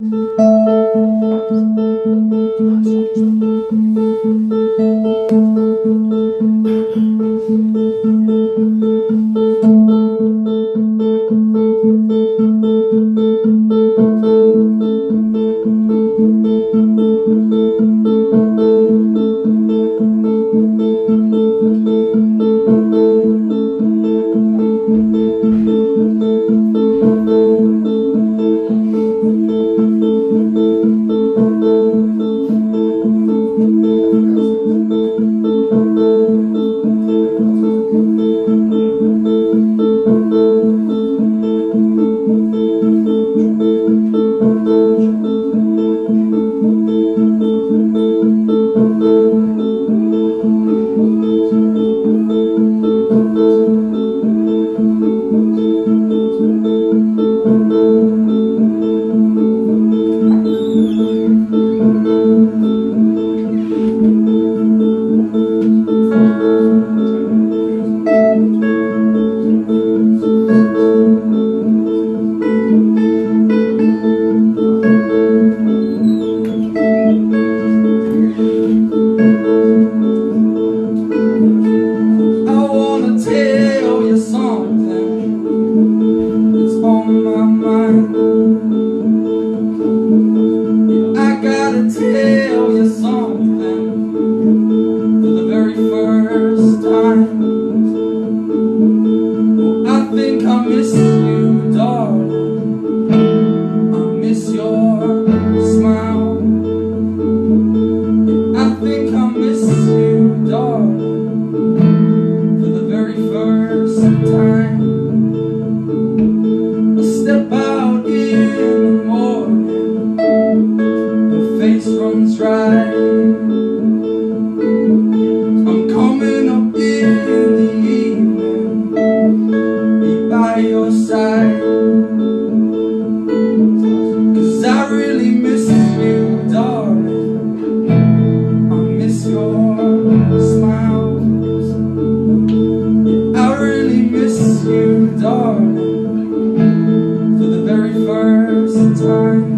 I I'm coming up in the evening, be by your side. Cause I really miss you, darling. I miss your smile. I really miss you, darling, for the very first time.